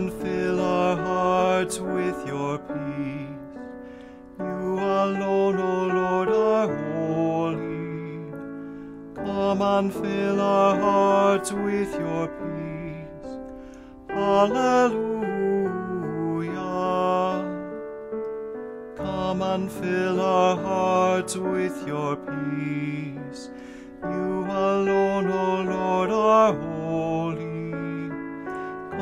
and fill our hearts with your peace. You alone, O Lord, are holy. Come and fill our hearts with your peace. Hallelujah. Come and fill our hearts with your peace. You alone, O Lord, are holy.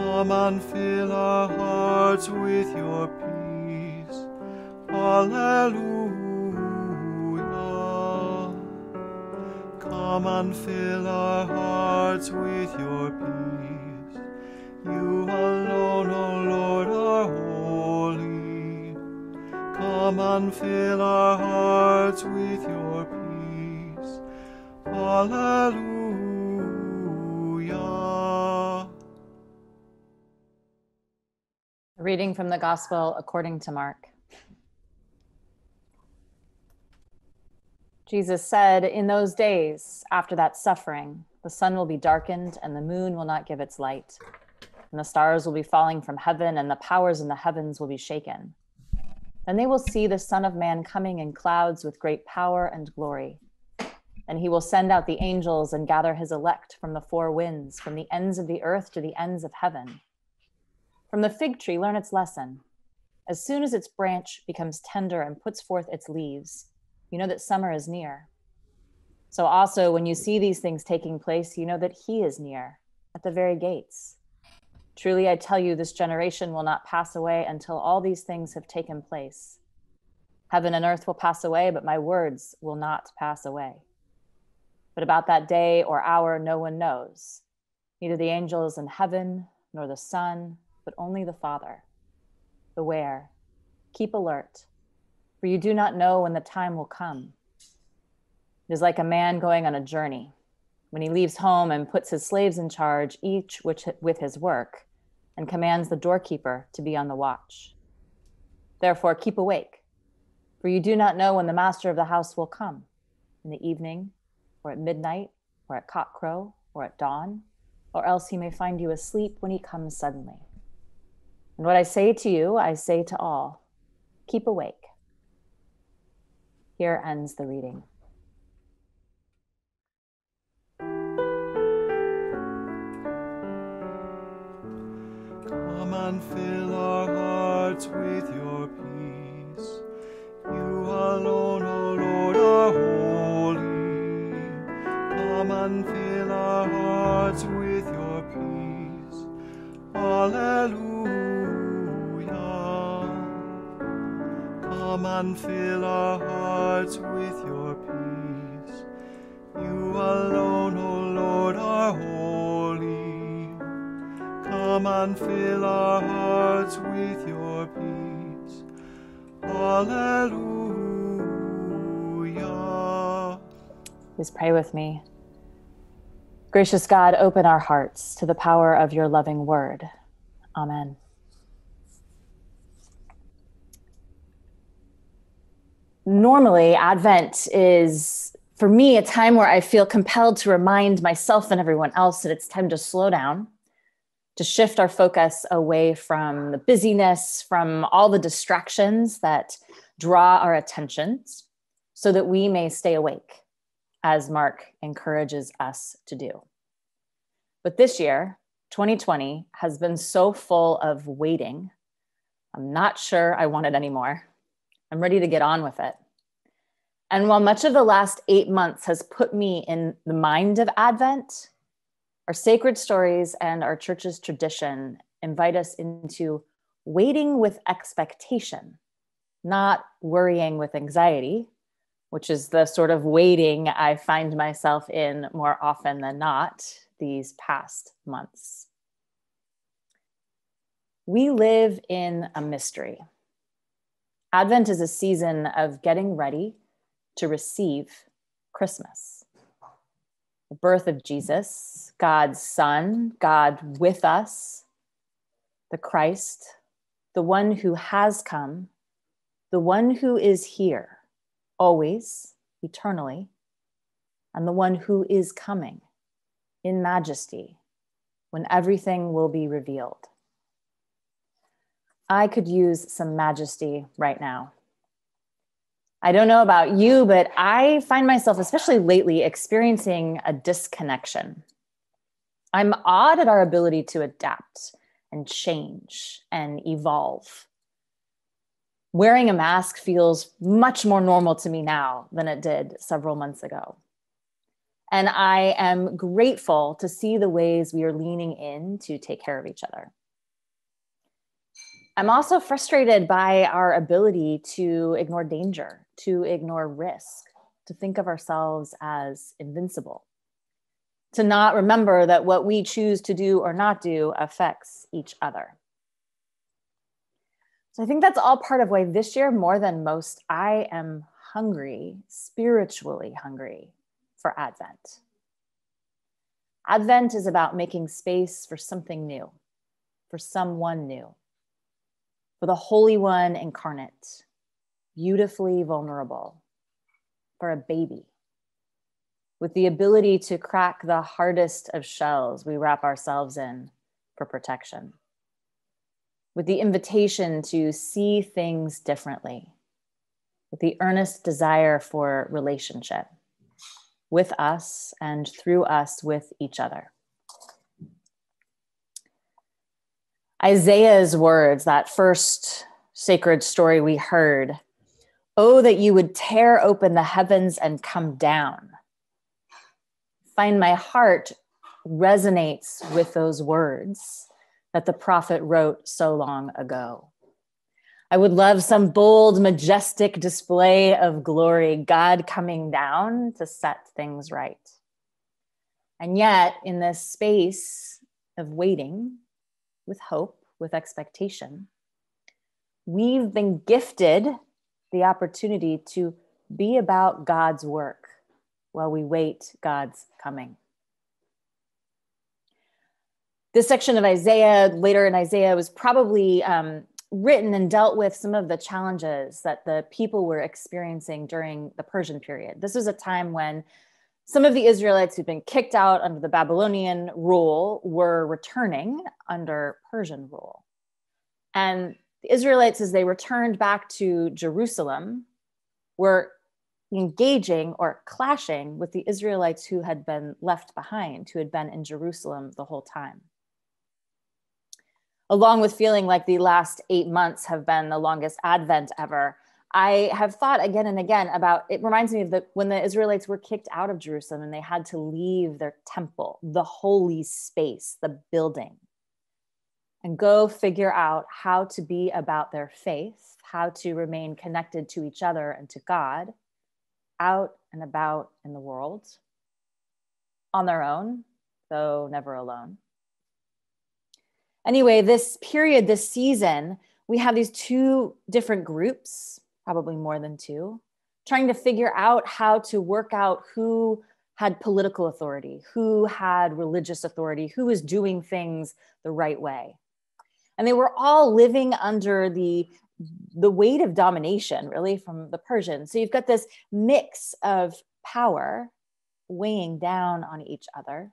Come and fill our hearts with your peace. Hallelujah. Come and fill our hearts with your peace. You alone, O Lord, are holy. Come and fill our hearts with your peace. Hallelujah. Reading from the Gospel according to Mark. Jesus said, In those days, after that suffering, the sun will be darkened and the moon will not give its light, and the stars will be falling from heaven, and the powers in the heavens will be shaken. Then they will see the Son of Man coming in clouds with great power and glory. And he will send out the angels and gather his elect from the four winds, from the ends of the earth to the ends of heaven. From the fig tree, learn its lesson. As soon as its branch becomes tender and puts forth its leaves, you know that summer is near. So, also, when you see these things taking place, you know that he is near, at the very gates. Truly, I tell you, this generation will not pass away until all these things have taken place. Heaven and earth will pass away, but my words will not pass away. But about that day or hour, no one knows, neither the angels in heaven, nor the Son, but only the Father. Beware, keep alert, for you do not know when the time will come. It is like a man going on a journey. When he leaves home and puts his slaves in charge, each with his work, and commands the doorkeeper to be on the watch. Therefore, keep awake, for you do not know when the master of the house will come in the evening, or at midnight, or at cockcrow, or at dawn, or else he may find you asleep when he comes suddenly. And what I say to you, I say to all keep awake. Here ends the reading. Come and fill our hearts with your peace. You alone, O Lord, are holy. Come and fill our hearts And fill our hearts with your peace. You alone, O Lord, are holy. Come and fill our hearts with your peace. Hallelujah. Please pray with me. Gracious God, open our hearts to the power of your loving word. Amen. Normally, Advent is, for me, a time where I feel compelled to remind myself and everyone else that it's time to slow down, to shift our focus away from the busyness, from all the distractions that draw our attentions, so that we may stay awake, as Mark encourages us to do. But this year, 2020, has been so full of waiting. I'm not sure I want it anymore. I'm ready to get on with it. And while much of the last eight months has put me in the mind of Advent, our sacred stories and our church's tradition invite us into waiting with expectation, not worrying with anxiety, which is the sort of waiting I find myself in more often than not these past months. We live in a mystery. Advent is a season of getting ready to receive Christmas. The birth of Jesus, God's Son, God with us, the Christ, the one who has come, the one who is here, always, eternally, and the one who is coming in majesty when everything will be revealed. I could use some majesty right now. I don't know about you, but I find myself, especially lately, experiencing a disconnection. I'm awed at our ability to adapt and change and evolve. Wearing a mask feels much more normal to me now than it did several months ago. And I am grateful to see the ways we are leaning in to take care of each other. I'm also frustrated by our ability to ignore danger, to ignore risk, to think of ourselves as invincible, to not remember that what we choose to do or not do affects each other. So I think that's all part of why this year, more than most, I am hungry, spiritually hungry for Advent. Advent is about making space for something new, for someone new for the Holy One incarnate, beautifully vulnerable, for a baby, with the ability to crack the hardest of shells we wrap ourselves in for protection, with the invitation to see things differently, with the earnest desire for relationship with us and through us with each other. Isaiah's words, that first sacred story we heard Oh, that you would tear open the heavens and come down. Find my heart resonates with those words that the prophet wrote so long ago. I would love some bold, majestic display of glory, God coming down to set things right. And yet, in this space of waiting, with hope, with expectation, we've been gifted the opportunity to be about God's work while we wait God's coming. This section of Isaiah, later in Isaiah, was probably um, written and dealt with some of the challenges that the people were experiencing during the Persian period. This was a time when some of the Israelites who'd been kicked out under the Babylonian rule were returning under Persian rule. And the Israelites, as they returned back to Jerusalem, were engaging or clashing with the Israelites who had been left behind, who had been in Jerusalem the whole time. Along with feeling like the last eight months have been the longest Advent ever, I have thought again and again about it reminds me of the when the Israelites were kicked out of Jerusalem and they had to leave their temple, the holy space, the building, and go figure out how to be about their faith, how to remain connected to each other and to God out and about in the world on their own, though never alone. Anyway, this period, this season, we have these two different groups probably more than two, trying to figure out how to work out who had political authority, who had religious authority, who was doing things the right way. And they were all living under the the weight of domination really from the Persians. So you've got this mix of power weighing down on each other,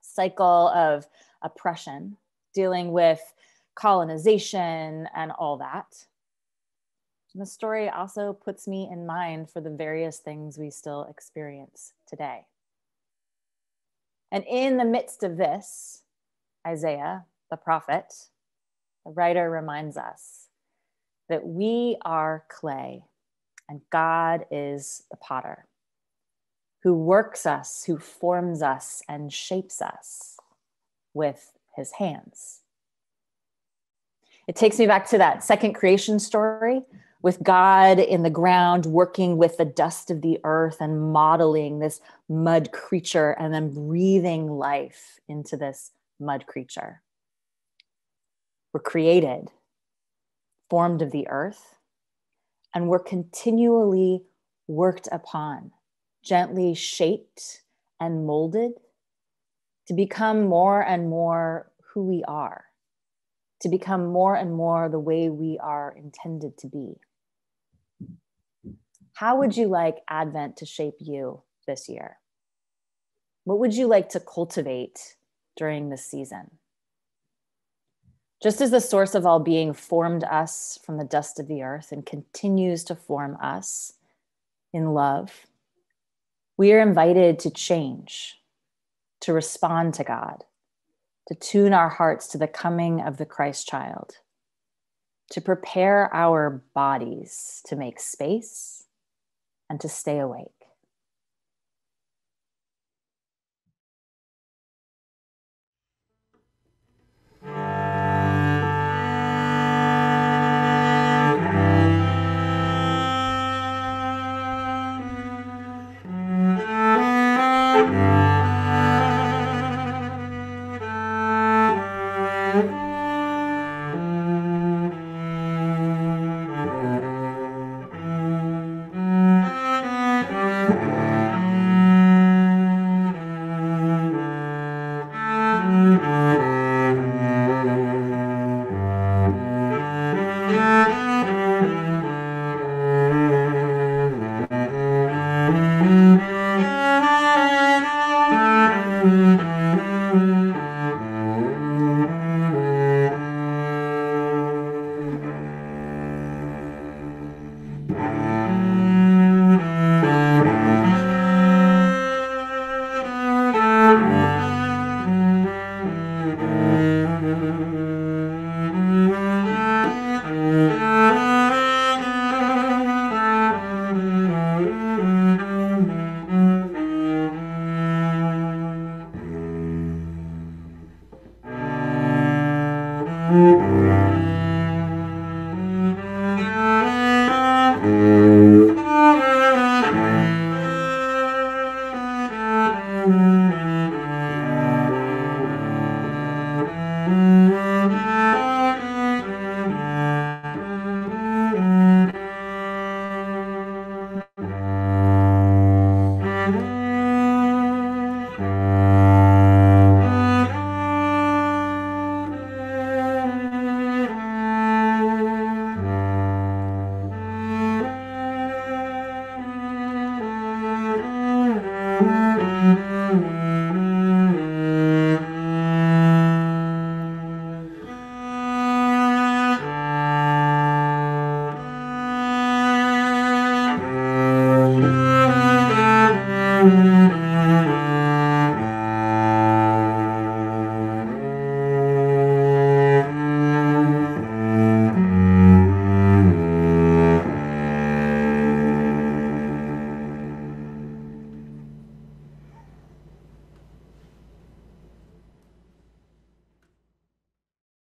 cycle of oppression, dealing with colonization and all that. The story also puts me in mind for the various things we still experience today. And in the midst of this, Isaiah, the prophet, the writer reminds us that we are clay and God is the potter who works us, who forms us, and shapes us with his hands. It takes me back to that second creation story with God in the ground, working with the dust of the earth and modeling this mud creature and then breathing life into this mud creature. We're created, formed of the earth, and we're continually worked upon, gently shaped and molded to become more and more who we are, to become more and more the way we are intended to be. How would you like Advent to shape you this year? What would you like to cultivate during this season? Just as the source of all being formed us from the dust of the earth and continues to form us in love, we are invited to change, to respond to God, to tune our hearts to the coming of the Christ child, to prepare our bodies to make space and to stay awake. Música